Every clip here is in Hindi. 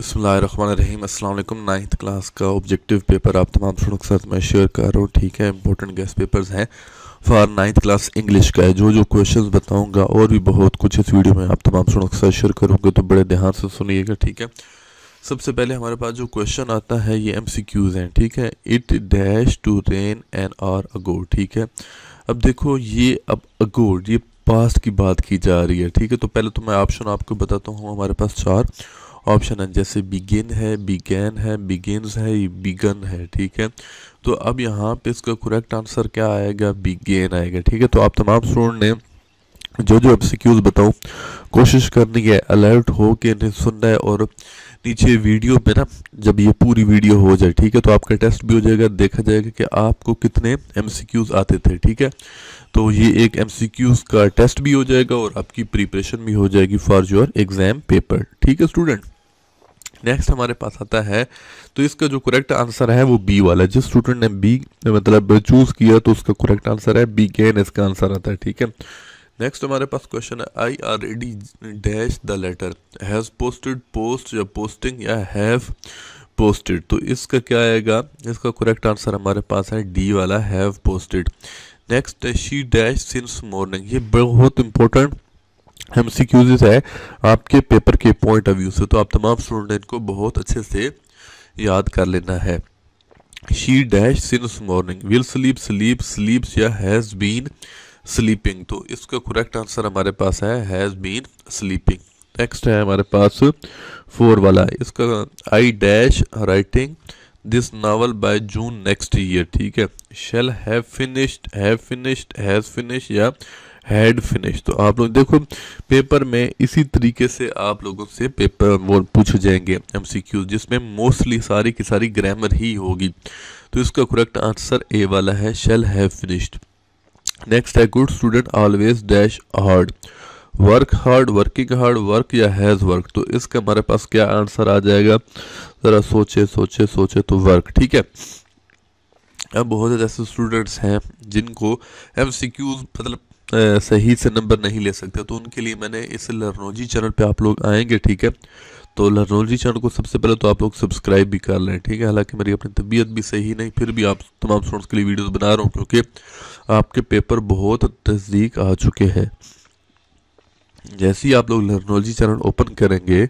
बसमीम अल्लाम नाइन्थ क्लास का ऑब्जेक्टिव पेपर आप तमाम स्टूडेंट के साथ मैं शेयर कर रहा हूँ, ठीक है? इंपॉर्टेंट गेस्ट पेपर्स हैं फॉर नाइन्थ क्लास इंग्लिश का है। जो जो क्वेश्चंस बताऊँगा और भी बहुत कुछ इस वीडियो में आप तमाम स्टूडेंट के साथ शेयर करूँगे तो बड़े ध्यान से सुनिएगा, ठीक है? सबसे पहले हमारे पास जो क्वेश्चन आता है, ये एम हैं, ठीक है? It dash to rain an hour ago ठीक है? अब देखो, ये अब अगोड ये पास्ट की बात की जा रही है, ठीक है? तो पहले तो मैं ऑप्शन आपको बताता हूँ, हमारे पास चार। ऑप्शन है, जैसे बिगिन है बिगैन है बिगिनस है बिगन है, ठीक है? तो अब यहाँ पे इसका करेक्ट आंसर क्या आएगा? बिगेन आएगा, ठीक है? तो आप तमाम स्टूडेंट ने जो जो एमसीक्यूज बताऊँ कोशिश करनी है अलर्ट हो के नहीं सुनना है और नीचे वीडियो में ना, जब ये पूरी वीडियो हो जाए, ठीक है? तो आपका टेस्ट भी हो जाएगा, देखा जाएगा कि आपको कितने एमसीक्यूज आते थे, ठीक है? तो ये एक एमसीक्यूज का टेस्ट भी हो जाएगा और आपकी प्रिपरेशन भी हो जाएगी फॉर योर एग्ज़ाम पेपर ठीक है स्टूडेंट नेक्स्ट हमारे पास आता है तो इसका जो करेक्ट आंसर है वो बी वाला जिस स्टूडेंट ने बी मतलब चूज़ किया तो उसका करेक्ट आंसर है। बी गेन इसका आंसर आता है, ठीक है? नेक्स्ट हमारे पास क्वेश्चन है I R D dash the letter has posted post या पोस्टिंग या हैव पोस्टेड तो इसका क्या आएगा? इसका करेक्ट आंसर हमारे पास है डी वाला have posted next she dash since morning ये बहुत इंपॉर्टेंट एम है, आपके पेपर के पॉइंट ऑफ़ व्यू से तो आप तमाम स्टूडेंट को बहुत अच्छे से याद कर लेना है। She dash since morning will sleep sleep sleeps या हैज़ बीन स्लीपिंग तो इसका करेक्ट आंसर हमारे पास है हैज़ बीन स्लीपिंग नेक्स्ट है हमारे पास फोर वाला। इसका I dash writing this novel by June next year ठीक है? Shall have finished have finished has finish या हैड फिनिश तो आप लोग देखो पेपर में इसी तरीके से आप लोगों से पेपर वो पूछे जाएँगे एमसीक्यू जिसमें मोस्टली सारी की सारी ग्रामर ही होगी। तो इसका करेक्ट आंसर ए वाला है शेल हैव फिनिश्ड नेक्स्ट है good student always dash hard work hard working hard work या हैज़ वर्क तो इसका हमारे पास क्या आंसर आ जाएगा? ज़रा सोचे सोचे सोचे तो वर्क ठीक है? अब बहुत ज़्यादा ऐसे स्टूडेंट्स हैं जिनको एम मतलब सही से नंबर नहीं ले सकते तो उनके लिए मैंने इस लर्नोजी चैनल पे आप लोग आएँगे, ठीक है? तो लर्नोजी चैनल को सबसे पहले तो आप लोग सब्सक्राइब भी कर लें, ठीक है? हालाँकि मेरी अपनी तबीयत भी सही नहीं, फिर भी आप तमाम स्टूडेंट्स के लिए वीडियोस बना रहा हूँ, क्योंकि आपके पेपर बहुत नज़दीक आ चुके हैं। जैसे ही आप लोग लर्नोलॉजी चैनल ओपन करेंगे,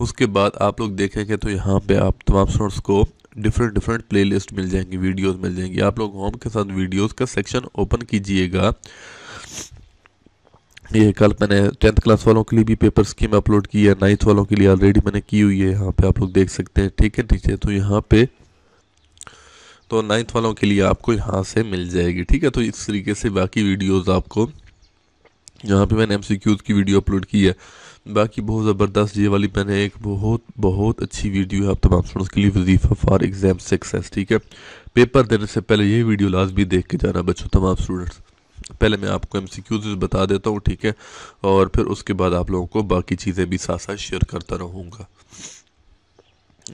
उसके बाद आप लोग देखेंगे तो यहाँ पे आप तमाम स्टूडेंट्स को डिफरेंट डिफरेंट प्लेलिस्ट मिल जाएँगी, वीडियोस मिल जाएँगी। आप लोग होम के साथ वीडियोस का सेक्शन ओपन कीजिएगा। ये कल मैंने टेंथ क्लास वालों के लिए भी पेपर स्कीम अपलोड की है, नाइन्थ वालों के लिए ऑलरेडी मैंने की हुई है, यहाँ पे आप लोग देख सकते हैं, ठीक है नीचे तो यहाँ पे तो नाइन्थ वालों के लिए आपको यहाँ से मिल जाएगी, ठीक है तो इस तरीके से बाकी वीडियोस आपको, यहाँ पे मैंने एम की वीडियो अपलोड की है, बाकी बहुत ज़बरदस्त ये वाली मैंने एक बहुत बहुत अच्छी वीडियो है आप तमाम स्टूडेंट्स के लिए वजीफ़ा फॉर एग्ज़ाम सक्सेस ठीक है पेपर देने से पहले ये वीडियो भी देख के जाना बच्चों, तमाम स्टूडेंट्स पहले मैं आपको एम सी बता देता हूँ, ठीक है? और फिर उसके बाद आप लोगों को बाकी चीज़ें भी साथ साथ शेयर करता रहूँगा।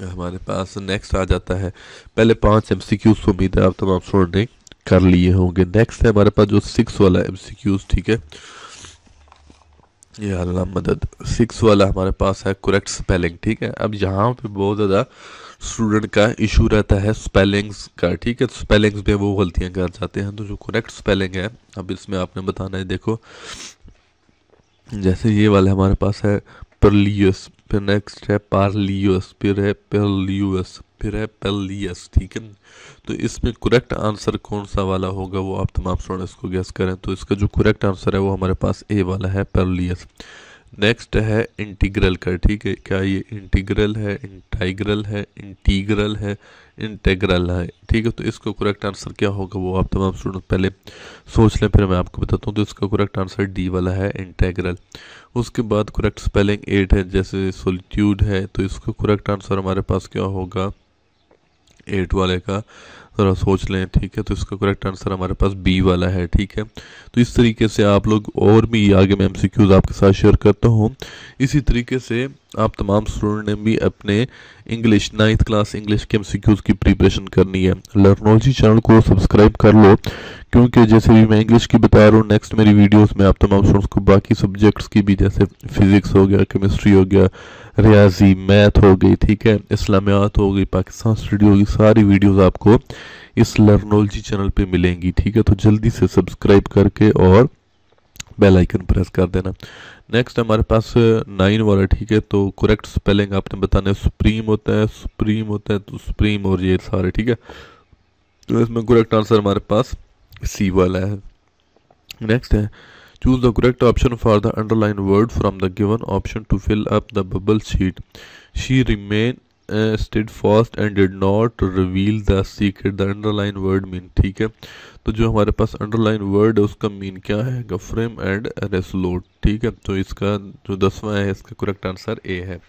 हमारे पास नेक्स्ट आ जाता है। पहले पाँच एम सी क्यूज उम्मीद है आप तमाम स्टूडेंट ने कर लिए होंगे। नेक्स्ट है हमारे पास जो सिक्स वाला एम सी क्यूज ठीक है? ये अल्लाह मदद। सिक्स वाला हमारे पास है करेक्ट स्पेलिंग ठीक है? अब यहाँ पे बहुत ज़्यादा स्टूडेंट का इशू रहता है स्पेलिंग्स का, ठीक है? स्पेलिंग्स में वो गलतियाँ कर जाते हैं। तो जो करेक्ट स्पेलिंग है, अब इसमें आपने बताना है, देखो। जैसे ये वाला हमारे पास है परलियस फिर नेक्स्ट है पार्लियस फिर है पेलियस फिर है पेलियस ठीक है? तो इसमें करेक्ट आंसर कौन सा वाला होगा, वो आप तमाम स्टूडेंट्स को गैस करें। तो इसका जो करेक्ट आंसर है, वो हमारे पास ए वाला है पेलियस नेक्स्ट है इंटीग्रल का, ठीक है? क्या ये इंटीग्रल है इंटाइग्रल है इंटीग्रल है इंटेग्रल है? ठीक है तो इसका करेक्ट आंसर क्या होगा वो आप तमाम स्टूडेंट पहले सोच लें, फिर मैं आपको बताता हूँ। तो इसका करेक्ट आंसर डी वाला है इंटेग्रल उसके बाद करेक्ट स्पेलिंग एट है, जैसे सोलिट्यूड है तो इसका करेक्ट आंसर हमारे पास क्या होगा? एट वाले का, ज़रा सोच लें, ठीक है तो इसका करेक्ट आंसर हमारे पास बी वाला है, ठीक है? तो इस तरीके से आप लोग और भी आगे मैं एम आपके साथ शेयर करता हूँ। इसी तरीके से आप तमाम स्टूडेंट ने भी अपने इंग्लिश नाइन्थ क्लास इंग्लिश के एम की प्रिपरेशन करनी है। लर्नोलॉजी चैनल को सब्सक्राइब कर लो। क्योंकि जैसे भी मैं इंग्लिश की बता रहा हूँ नेक्स्ट मेरी वीडियोस में आप तमाम स्टूडेंट्स को बाकी सब्जेक्ट्स की भी, जैसे फिजिक्स हो गया केमिस्ट्री हो गया, रियाजी मैथ हो गई, ठीक है, इस्लामियात हो गई, पाकिस्तान स्टडी होगी सारी वीडियोस आपको इस लर्नोलॉजी चैनल पे मिलेंगी, ठीक है? तो जल्दी से सब्सक्राइब करके और बेल आइकन प्रेस कर देना। नेक्स्ट हमारे पास नाइन वाला, ठीक है? तो करेक्ट स्पेलिंग आपने बताना सुप्रीम होता है सुप्रीम होता है तो सुप्रीम और ये सारे, ठीक है? तो इसमें करेक्ट आंसर हमारे पास सी वाला है। नेक्स्ट है। Choose the correct option for the underline word from the given option to fill up the bubble sheet she remain steadfast and did not reveal the secret the underline word mean ठीक है? तो जो हमारे पास अंडरलाइन वर्ड है, उसका मीन क्या है? गफ्रेम एंड रेसलोट ठीक है? तो इसका जो दसवां है, इसका करेक्ट आंसर ए है।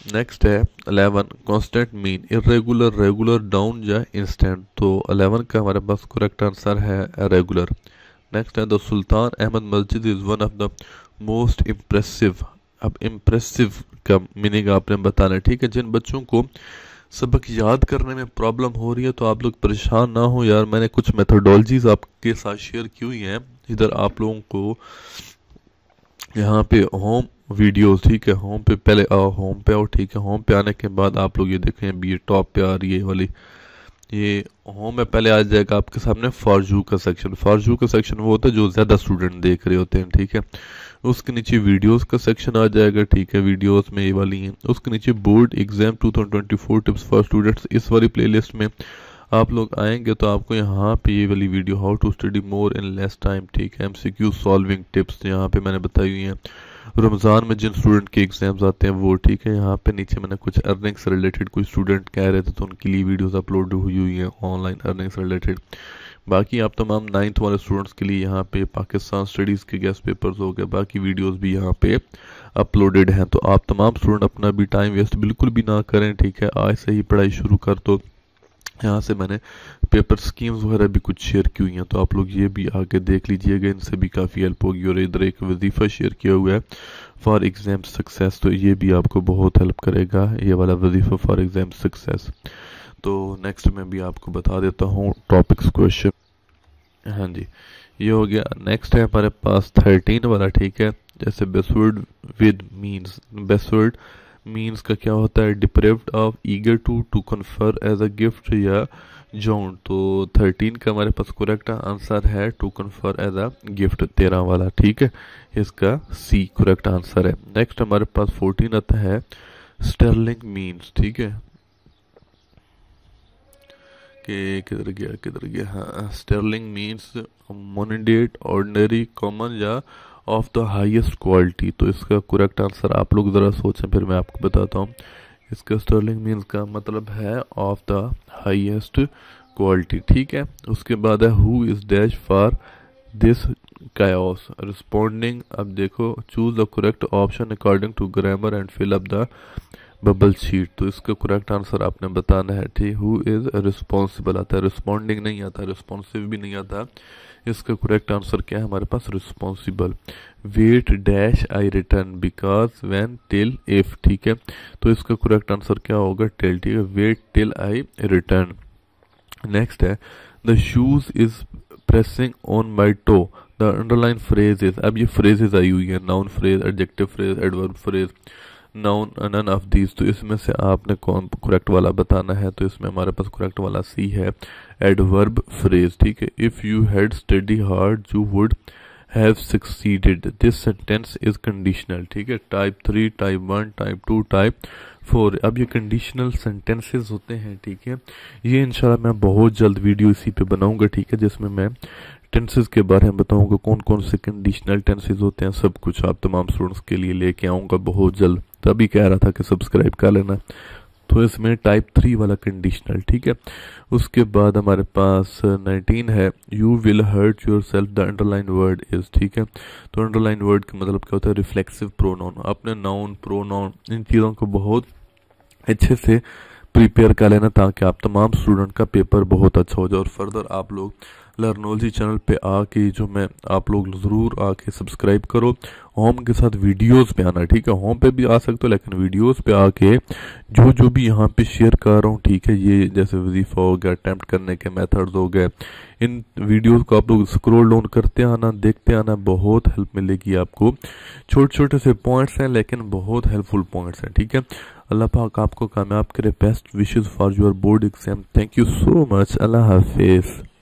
नेक्स्ट है eleven constant mean irregular regular down या इंस्टेंट तो अलेवन का हमारे पास करेक्ट आंसर है रेगुलर नेक्स्ट है द सुल्तान अहमद मस्जिद is one of the most impressive अब इम्प्रेसिव का मीनिंग आपने बताना ठीक है? जिन बच्चों को सबक याद करने में प्रॉब्लम हो रही है तो आप लोग परेशान ना हो यार। मैंने कुछ मेथोडोलॉजीज आपके साथ शेयर की हुई हैं। इधर आप लोगों को यहाँ पे होम वीडियोस, ठीक है होम पे पहले आओ होम पे आओ, ठीक है होम पे आने के बाद आप लोग ये देखें बी टॉप पे आ रही है वाली। ये होम में पहले आ जाएगा आपके सामने फॉरजू का सेक्शन फॉरजू का सेक्शन वो होता है जो ज़्यादा स्टूडेंट देख रहे होते हैं, ठीक है। उसके नीचे वीडियोस का सेक्शन आ जाएगा, ठीक है वीडियोस में ये वाली हैं। उसके नीचे board exam 2024 tips for students इस वाली प्लेलिस्ट में आप लोग आएँगे तो आपको यहाँ पे ये वाली video how to study more in less time ठीक है एमसीक्यू सॉल्विंग टिप्स यहाँ पे मैंने बताई हुई हैं। रमज़ान में जिन स्टूडेंट के एग्ज़ाम्स आते हैं, वो ठीक है, यहाँ पे नीचे मैंने कुछ अर्निंग से रिलेटेड कुछ स्टूडेंट कह रहे थे तो उनके लिए वीडियोस अपलोड हुई हुई हैं ऑनलाइन अर्निंग से रिलेटेड बाकी आप तमाम नाइन्थ वाले स्टूडेंट्स के लिए यहाँ पे पाकिस्तान स्टडीज़ के गेस्ट पेपर्स हो गए, बाकी वीडियोस भी यहाँ पे अपलोडेड हैं। तो आप तमाम स्टूडेंट अपना भी टाइम वेस्ट बिल्कुल भी ना करें, ठीक है? आज से ही पढ़ाई शुरू कर दो। यहाँ से मैंने पेपर स्कीम्स वगैरह भी कुछ शेयर की हुई हैं तो आप लोग ये भी आगे देख लीजिएगा, इनसे भी काफ़ी हेल्प होगी और इधर एक वजीफ़ा शेयर किया हुआ है फॉर एग्ज़ाम सक्सेस तो ये भी आपको बहुत हेल्प करेगा, ये वाला वजीफ़ा फॉर एग्ज़ाम सक्सेस तो नेक्स्ट में भी आपको बता देता हूँ टॉपिक्स क्वेश्चन हाँ जी, ये हो गया। नेक्स्ट है हमारे पास थर्टीन वाला, ठीक है? जैसे bestowed with means bestowed means का क्या होता है deprived of eager to to confer as a gift या जोन तो थर्टीन का हमारे पास करेक्ट आंसर है to confer as a gift तेरह वाला, ठीक है? इसका सी करेक्ट आंसर है। नेक्स्ट हमारे पास फोर्टीन आता है स्टर्लिंग मीन्स ठीक है? कि किधर गया किधर गया? हाँ sterling means moderate ordinary common या ऑफ़ द हाईएस्ट क्वालिटी तो इसका करेक्ट आंसर आप लोग ज़रा सोचें, फिर मैं आपको बताता हूँ। इसका स्टर्लिंग मीन्स का मतलब है ऑफ़ द हाईएस्ट क्वालिटी ठीक है? उसके बाद है who is dash for this chaos responding अब देखो choose the correct option according to grammar and fill up the bubble sheet तो इसका करेक्ट आंसर आपने बताना है, ठीक? हु इज़ रिस्पॉन्सिबल आता है? रिस्पॉन्डिंग नहीं आता रिस्पॉन्सिव भी नहीं आता। इसका करेक्ट आंसर क्या है? हमारे पास responsible wait dash I return because when till if ठीक है? तो इसका करेक्ट आंसर क्या होगा? टिल ठीक है? Wait till I return next है the shoes is pressing on my toe the underline phrase is अब ये फ्रेजेज आई हुई है noun phrase adjective phrase adverb phrase noun none of these तो इसमें से आपने कौन करेक्ट वाला बताना है? तो इसमें हमारे पास करेक्ट वाला सी है एडवर्ब फ्रेज ठीक है? If you had study hard you would have succeeded this sentence is conditional ठीक है? Type three type one type two type four अब ये कंडीशनल सेंटेंसेस होते हैं, ठीक है? ये इंशाल्लाह मैं बहुत जल्द वीडियो इसी पे बनाऊँगा, ठीक है? जिसमें मैं टेंसेस के बारे में बताऊँगा कौन कौन से कंडीशनल टेंसेस होते हैं, सब कुछ आप तमाम स्टूडेंट्स के लिए लेके आऊँगा बहुत जल्द। तभी कह रहा था कि सब्सक्राइब कर लेना। तो इसमें टाइप थ्री वाला कंडीशनल ठीक है? उसके बाद हमारे पास नाइनटीन है। You will hurt yourself the underline word is ठीक है? तो अंडरलाइन वर्ड का मतलब क्या होता है? रिफ्लेक्सिव प्रोनाउन अपने नाउन प्रोनाउन इन चीज़ों को बहुत अच्छे से प्रिपेयर कर लेना ताकि आप तमाम स्टूडेंट का पेपर बहुत अच्छा हो जाए और फर्दर आप लोग लर्नोलजी चैनल पे आके जो मैं आप लोग ज़रूर आके सब्सक्राइब करो। होम के साथ वीडियोस पे आना, ठीक है? होम पे भी आ सकते हो, लेकिन वीडियोस पे आके जो जो भी यहाँ पे शेयर कर रहा हूँ, ठीक है? ये जैसे वजीफ़ा हो गया अटैम्प्ट करने के मेथड्स हो गए, इन वीडियोस को आप लोग स्क्रॉल डाउन करते आना, देखते आना, बहुत हेल्प मिलेगी आपको। छोटे छोटे से पॉइंट्स हैं, लेकिन बहुत हेल्पफुल पॉइंट्स हैं, ठीक है? अल्लाह पाक आपको कामयाब करे। Best wishes for your board exam thank you so much अल्लाह हाफिज़।